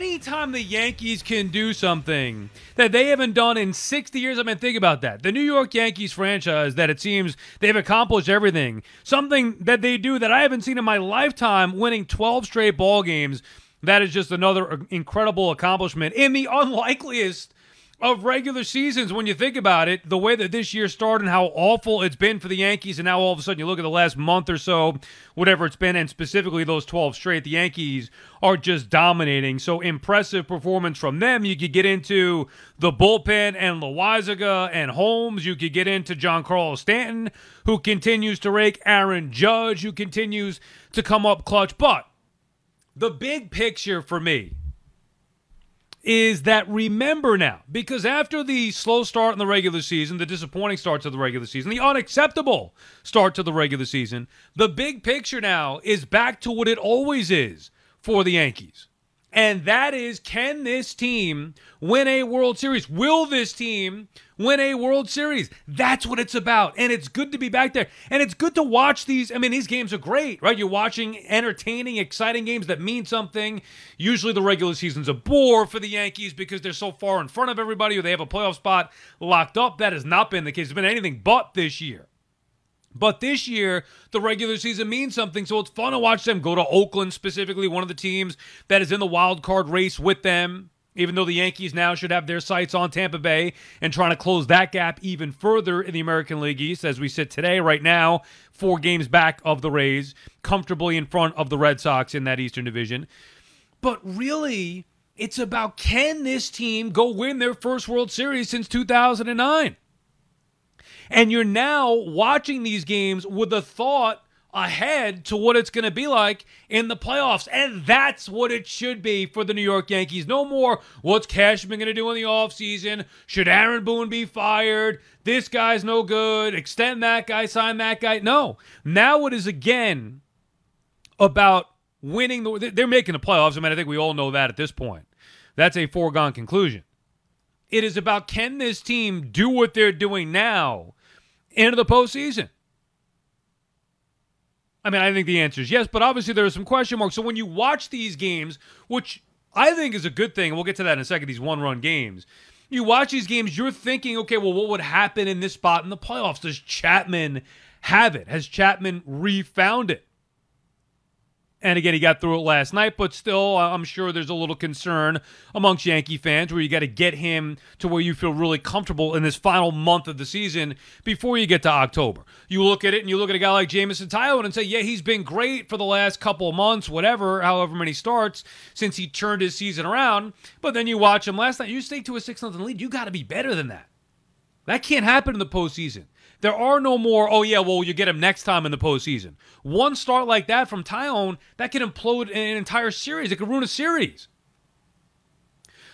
anytime the Yankees can do something that they haven't done in 60 years, I mean, think about that. The New York Yankees franchise, that it seems they've accomplished everything. Something that they do that I haven't seen in my lifetime, winning 12 straight ball games. That is just another uh, incredible accomplishment in the unlikeliest of regular seasons when you think about it, the way that this year started and how awful it's been for the Yankees, and now all of a sudden you look at the last month or so, whatever it's been, and specifically those 12 straight, the Yankees are just dominating. So impressive performance from them. You could get into the bullpen and Loaisiga and Holmes. You could get into Giancarlo Stanton, who continues to rake, Aaron Judge, who continues to come up clutch. But the big picture for me is that remember now, because after the slow start in the regular season, the disappointing start to the regular season, the unacceptable start to the regular season, the big picture now is back to what it always is for the Yankees. And that is can this team win a World Series? Will this team win a World Series? That's what it's about. And it's good to be back there. And it's good to watch these. I mean, these games are great, right? You're watching entertaining, exciting games that mean something. Usually the regular season's a bore for the Yankees because they're so far in front of everybody or they have a playoff spot locked up. That has not been the case. It's been anything but this year. But this year, the regular season means something, so it's fun to watch them go to Oakland, specifically one of the teams that is in the wild card race with them. Even though the Yankees now should have their sights on Tampa Bay and trying to close that gap even further in the American League East as we sit today, right now, four games back of the Rays, comfortably in front of the Red Sox in that Eastern Division. But really, it's about can this team go win their first World Series since 2009? And you're now watching these games with a thought ahead to what it's going to be like in the playoffs. And that's what it should be for the New York Yankees. No more, what's Cashman going to do in the offseason? Should Aaron Boone be fired? This guy's no good. Extend that guy, sign that guy. No. Now it is again about winning. The, they're making the playoffs. I mean, I think we all know that at this point. That's a foregone conclusion. It is about can this team do what they're doing now into the postseason? I mean, I think the answer is yes, but obviously there are some question marks. So when you watch these games, which I think is a good thing, and we'll get to that in a second, these one run games. You watch these games, you're thinking, okay, well, what would happen in this spot in the playoffs? Does Chapman have it? Has Chapman refound it? And again, he got through it last night, but still, uh, I'm sure there's a little concern amongst Yankee fans where you got to get him to where you feel really comfortable in this final month of the season before you get to October. You look at it and you look at a guy like Jameson Taillon and say, yeah, he's been great for the last couple of months, whatever, however many starts since he turned his season around. But then you watch him last night, you stay to a 6 0 lead. You got to be better than that. That can't happen in the postseason. There are no more, oh, yeah, well, you get him next time in the postseason. One start like that from Taillon, that could implode an entire series. It could ruin a series.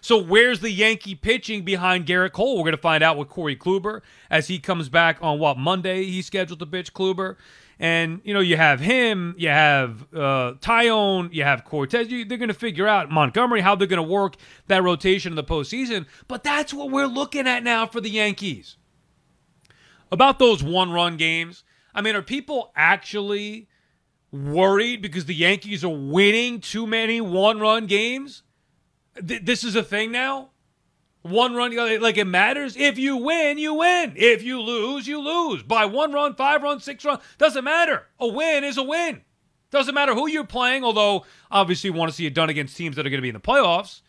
So where's the Yankee pitching behind Gerrit Cole? We're going to find out with Corey Kluber as he comes back on what Monday he's scheduled to pitch Kluber. And you know you have him, you have uh, Taillon, you have Cortes. You, they're going to figure out Montgomery how they're going to work that rotation in the postseason. But that's what we're looking at now for the Yankees about those one run games. I mean, are people actually worried because the Yankees are winning too many one run games? Th- this is a thing now? One run, like it matters. If you win, you win. If you lose, you lose. By one run, five run, six run, doesn't matter. A win is a win. Doesn't matter who you're playing, although obviously you want to see it done against teams that are going to be in the playoffs.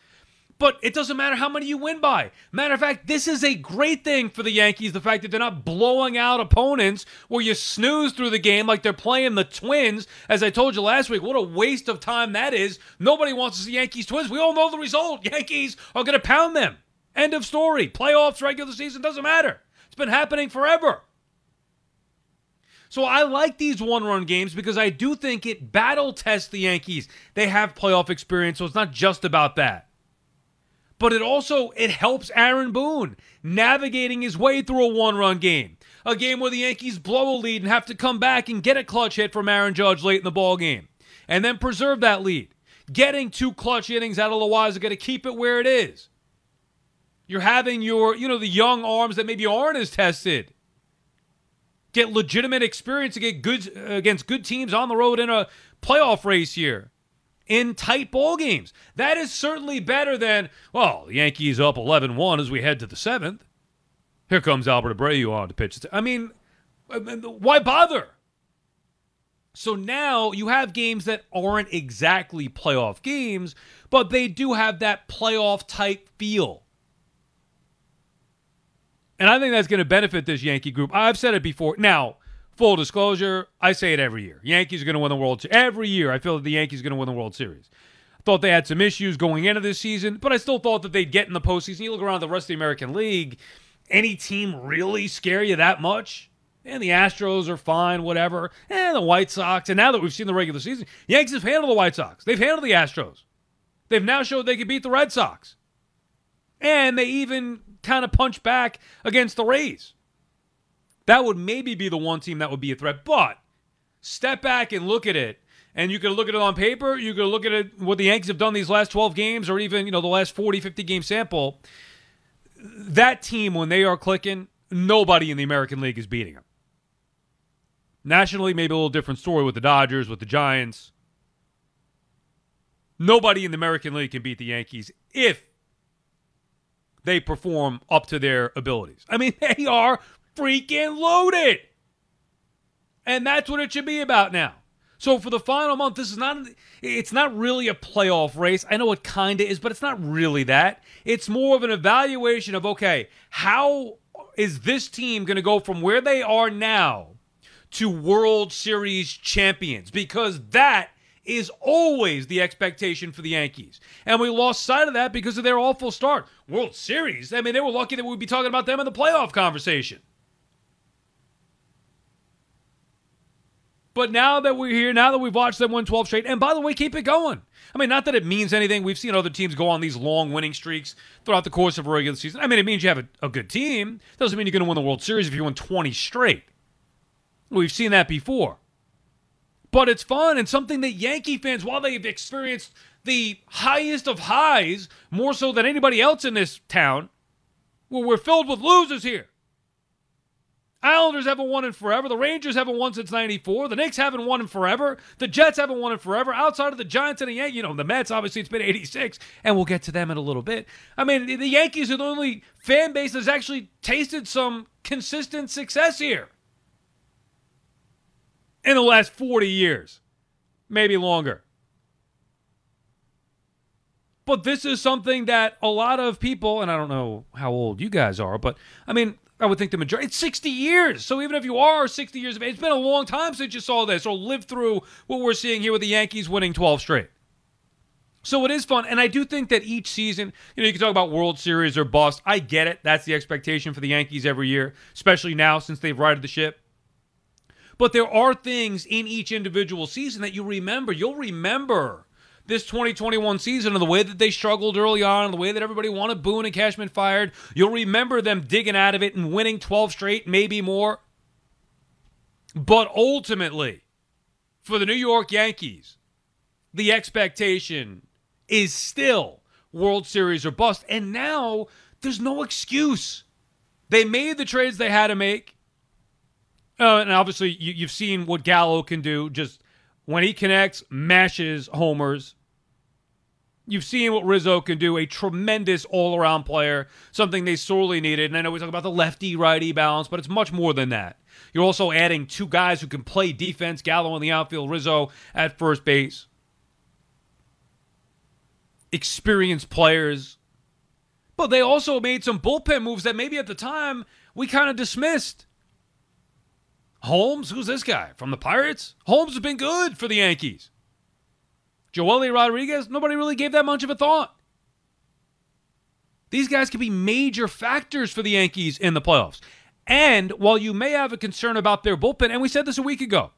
But it doesn't matter how many you win by. Matter of fact, this is a great thing for the Yankees the fact that they're not blowing out opponents where you snooze through the game like they're playing the Twins. As I told you last week, what a waste of time that is. Nobody wants to see Yankees Twins. We all know the result. Yankees are going to pound them. End of story. Playoffs, regular season, doesn't matter. It's been happening forever. So I like these one run games because I do think it battle tests the Yankees. They have playoff experience, so it's not just about that but it also it helps Aaron Boone navigating his way through a one-run game. A game where the Yankees blow a lead and have to come back and get a clutch hit from Aaron Judge late in the ball game, and then preserve that lead. Getting two clutch innings out of Loaisiga to keep it where it is. You're having your, you know, the young arms that maybe aren't as tested. Get legitimate experience to get good against good teams on the road in a playoff race here. In tight ball games. That is certainly better than, well, the Yankees up 11 1 as we head to the seventh. Here comes Albert Abreu on to pitch. I mean, why bother? So now you have games that aren't exactly playoff games, but they do have that playoff type feel. And I think that's going to benefit this Yankee group. I've said it before. Now, full disclosure, I say it every year. Yankees are going to win the World Series. Every year, I feel that the Yankees are going to win the World Series. Thought they had some issues going into this season, but I still thought that they'd get in the postseason. You look around the rest of the American League, any team really scare you that much? And the Astros are fine, whatever. And the White Sox. And now that we've seen the regular season, Yankees have handled the White Sox. They've handled the Astros. They've now showed they can beat the Red Sox. And they even kind of punch back against the Rays. That would maybe be the one team that would be a threat. But step back and look at it. And you could look at it on paper. You could look at it, what the Yankees have done these last 12 games or even, you know, the last 40, 50 game sample. That team, when they are clicking, nobody in the American League is beating them. Nationally, maybe a little different story with the Dodgers, with the Giants. Nobody in the American League can beat the Yankees if they perform up to their abilities. I mean, they are freaking loaded. And that's what it should be about now. So for the final month, this is not it's not really a playoff race. I know it kind of is, but it's not really that. It's more of an evaluation of okay, how is this team going to go from where they are now to World Series champions because that is always the expectation for the Yankees. And we lost sight of that because of their awful start. World Series, I mean, they were lucky that we'd be talking about them in the playoff conversation. But now that we're here, now that we've watched them win 12 straight, and by the way, keep it going. I mean, not that it means anything. We've seen other teams go on these long winning streaks throughout the course of a regular season. I mean, it means you have a, a good team. Doesn't mean you're going to win the World Series if you win 20 straight. We've seen that before. But it's fun and something that Yankee fans, while they've experienced the highest of highs, more so than anybody else in this town, well, we're filled with losers here. Islanders haven't won in forever. The Rangers haven't won since 94. The Knicks haven't won in forever. The Jets haven't won in forever. Outside of the Giants and the Yankees, you know, the Mets, obviously, it's been 86, and we'll get to them in a little bit. I mean, the Yankees are the only fan base that's actually tasted some consistent success here in the last 40 years, maybe longer. But this is something that a lot of people, and I don't know how old you guys are, but I mean, I would think the majority, it's 60 years. So even if you are 60 years of age, it's been a long time since you saw this or lived through what we're seeing here with the Yankees winning 12 straight. So it is fun. And I do think that each season, you know, you can talk about World Series or bust. I get it. That's the expectation for the Yankees every year, especially now since they've righted the ship. But there are things in each individual season that you remember. You'll remember this 2021 season and the way that they struggled early on, and the way that everybody wanted Boone and Cashman fired. You'll remember them digging out of it and winning 12 straight, maybe more. But ultimately, for the New York Yankees, the expectation is still World Series or bust. And now there's no excuse. They made the trades they had to make. Uh, and obviously, you, you've seen what Gallo can do. Just when he connects, mashes homers. You've seen what Rizzo can do, a tremendous all around player, something they sorely needed. And I know we talk about the lefty righty balance, but it's much more than that. You're also adding two guys who can play defense Gallo in the outfield, Rizzo at first base. Experienced players. But they also made some bullpen moves that maybe at the time we kind of dismissed. Holmes, who's this guy from the Pirates? Holmes has been good for the Yankees. Joely Rodriguez, nobody really gave that much of a thought. These guys could be major factors for the Yankees in the playoffs. And while you may have a concern about their bullpen, and we said this a week ago,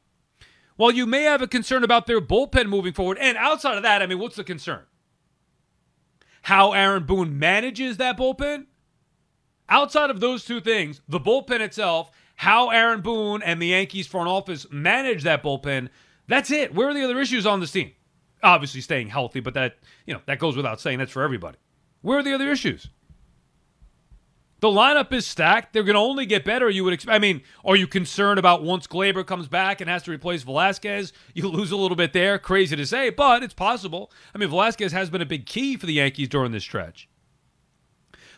while you may have a concern about their bullpen moving forward, and outside of that, I mean, what's the concern? How Aaron Boone manages that bullpen? Outside of those two things, the bullpen itself how Aaron Boone and the Yankees front office manage that bullpen, that's it. Where are the other issues on this team? Obviously staying healthy, but that, you know, that goes without saying. That's for everybody. Where are the other issues? The lineup is stacked. They're going to only get better. You would expect. I mean, are you concerned about once Gleyber comes back and has to replace Velazquez? You lose a little bit there. Crazy to say, but it's possible. I mean, Velazquez has been a big key for the Yankees during this stretch.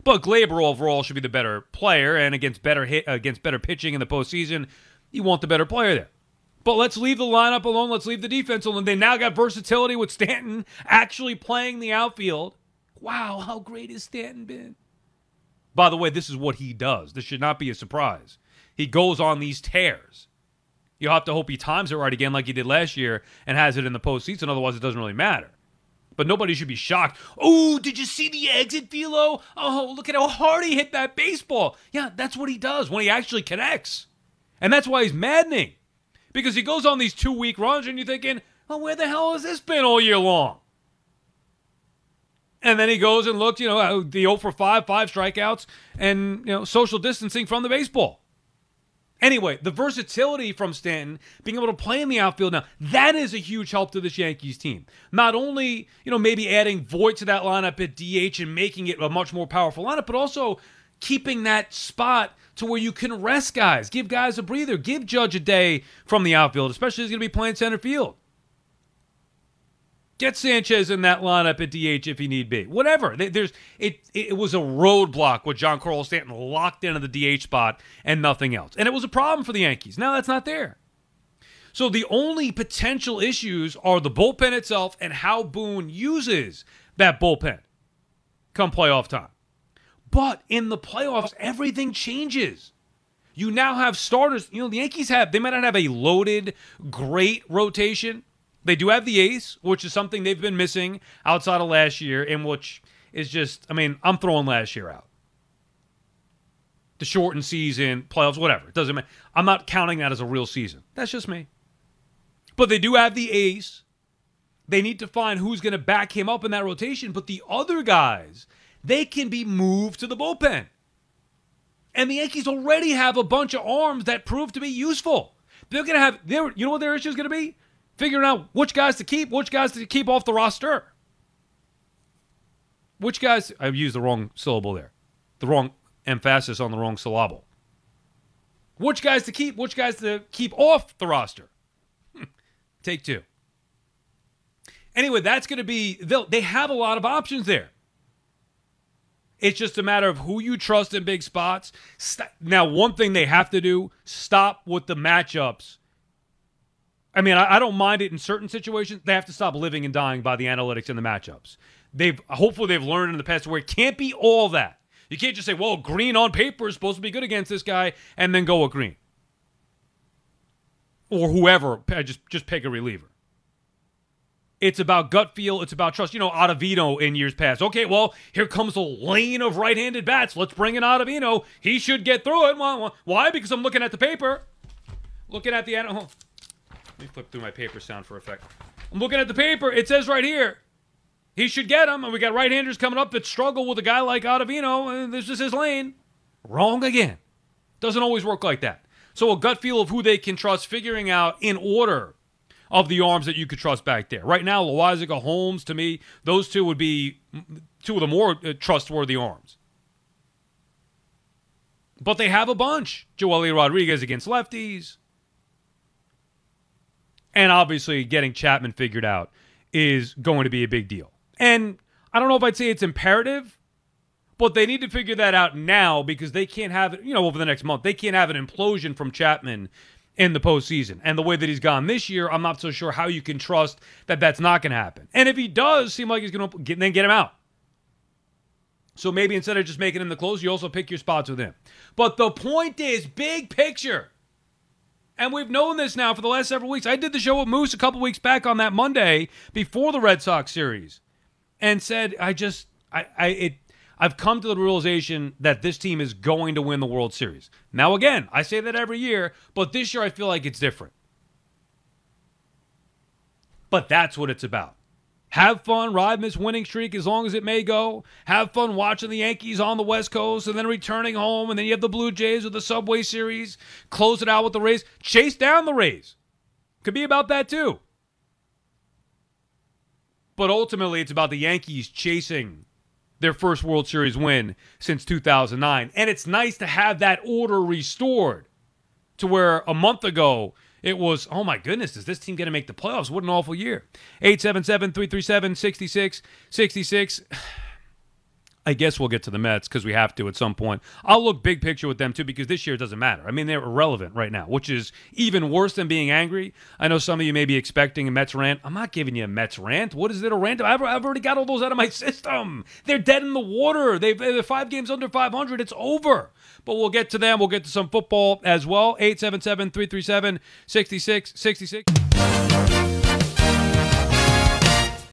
But Gleyber overall should be the better player, and against better hit against better pitching in the postseason, you want the better player there. But let's leave the lineup alone. Let's leave the defense alone. They now got versatility with Stanton actually playing the outfield. Wow, how great has Stanton been? By the way, this is what he does. This should not be a surprise. He goes on these tears. You'll have to hope he times it right again like he did last year and has it in the postseason. Otherwise, it doesn't really matter. But nobody should be shocked. Oh, did you see the exit velo? Oh, look at how hard he hit that baseball. Yeah, that's what he does when he actually connects. And that's why he's maddening. Because he goes on these two week runs and you're thinking, well, where the hell has this been all year long? And then he goes and looks, you know, uh, the 0 for 5, five strikeouts, and, you know, social distancing from the baseball. Anyway, the versatility from Stanton, being able to play in the outfield now, that is a huge help to this Yankees team. Not only, you know, maybe adding Voit to that lineup at DH and making it a much more powerful lineup, but also keeping that spot to where you can rest guys, give guys a breather, give Judge a day from the outfield, especially he's going to be playing center field. Get Sanchez in that lineup at DH if he need be. Whatever. There's it. It was a roadblock with Giancarlo Stanton locked into the DH spot and nothing else, and it was a problem for the Yankees. Now that's not there. So the only potential issues are the bullpen itself and how Boone uses that bullpen come playoff time. But in the playoffs, everything changes. You now have starters. You know, the Yankees have, they might not have a loaded, great rotation, they do have the ace, which is something they've been missing outside of last year, and which is just, I mean, I'm throwing last year out. The shortened season, playoffs, whatever. It doesn't matter. I'm not counting that as a real season. That's just me. But they do have the ace. They need to find who's going to back him up in that rotation. But the other guys, they can be moved to the bullpen. And the Yankees already have a bunch of arms that prove to be useful. They're going to have, their, you know what their issue is going to be? figuring out which guys to keep, which guys to keep off the roster. Which guys, I've used the wrong syllable there, the wrong emphasis on the wrong syllable. Which guys to keep, which guys to keep off the roster. Hmm. Take two. Anyway, that's going to be, they have a lot of options there. It's just a matter of who you trust in big spots. Now, one thing they have to do stop with the matchups I mean, I, I, don't mind it in certain situations. They have to stop living and dying by the analytics and the matchups. They've hopefully they've learned in the past where it can't be all that. You can't just say, "Well, Green on paper is supposed to be good against this guy," and then go with Green or whoever. Just just pick a reliever. It's about gut feel. It's about trust. You know, Ottavino in years past. Okay, well, here comes a lane of right-handed bats. Let's bring in Ottavino. He should get through it. Why? Because I'm looking at the paper, looking at the. Oh. Let me flip through my paper sound for effect. I'm looking at the paper. It says right here, he should get him. And we got right-handers coming up that struggle with a guy like Ottavino. This is his lane. Wrong again. Doesn't always work like that. So a gut feel of who they can trust, figuring out in order of the arms that you could trust back there. Right now, Loaisiga, Holmes, to me, those two would be two of the more uh, trustworthy arms. But they have a bunch. Joely Rodriguez against lefties. And obviously, getting Chapman figured out is going to be a big deal. And I don't know if I'd say it's imperative, but they need to figure that out now because they can't have it, you know, over the next month. They can't have an implosion from Chapman in the postseason. And the way that he's gone this year, I'm not so sure how you can trust that that's not going to happen. And if he does seem like he's going to then get him out. So maybe instead of just making him the close, you also pick your spots with him. But the point is, big picture. And we've known this now for the last several weeks. I did the show with Moose a couple weeks back on that Monday before the Red Sox series and said, I just, I, I, it, I've come to the realization that this team is going to win the World Series. Now, again, I say that every year, but this year I feel like it's different. But that's what it's about. Have fun, ride this winning streak as long as it may go. Have fun watching the Yankees on the West Coast and then returning home. And then you have the Blue Jays with the Subway Series. Close it out with the Rays. Chase down the Rays. Could be about that too. But ultimately, it's about the Yankees chasing their first World Series win since 2009. And it's nice to have that order restored to where a month ago it was, oh my goodness, is this team going to make the playoffs? What an awful year. 877 337 6666. I guess we'll get to the Mets because we have to at some point. I'll look big picture with them too because this year it doesn't matter. I mean, they're irrelevant right now, which is even worse than being angry. I know some of you may be expecting a Mets rant. I'm not giving you a Mets rant. What is it a rant? I've, I've already got all those out of my system. They're dead in the water. They've, they're five games under 500. It's over. But we'll get to them. We'll get to some football as well. 877 337 6666.